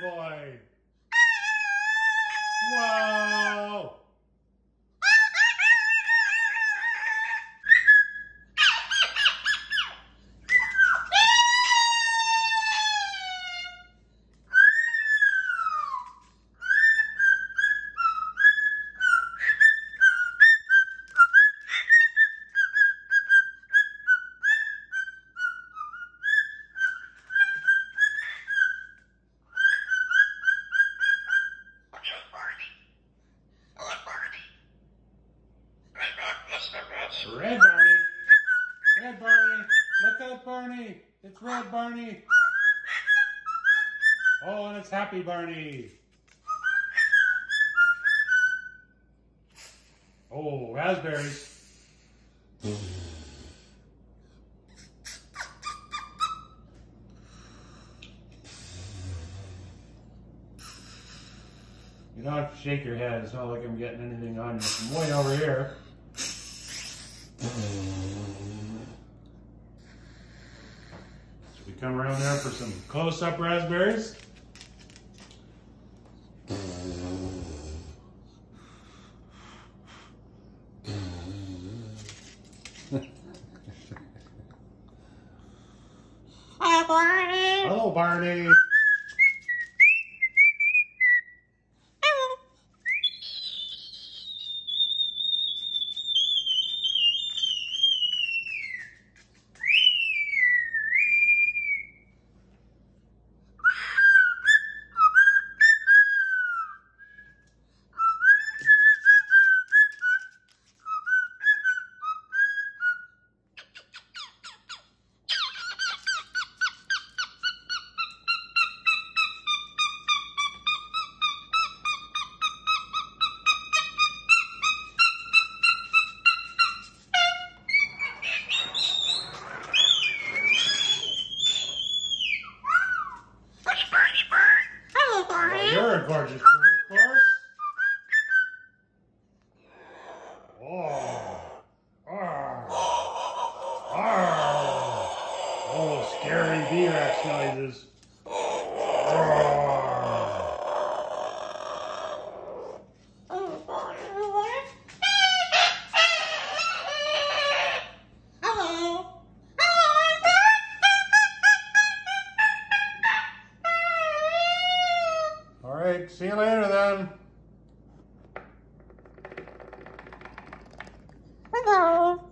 boy. Whoa. Red Barney. Red Barney. Look out, Barney. It's Red Barney. Oh, and it's Happy Barney. Oh, raspberries. You don't have to shake your head. It's not like I'm getting anything on you. I'm way over here. Should we come around there for some close-up raspberries? Hi, Barney. Hello, Barney. Barney. you're a gorgeous bird, of. Oh. Ah. Ah. Oh, scary T-Rex noises. Ah. Right, see you later then. Hello.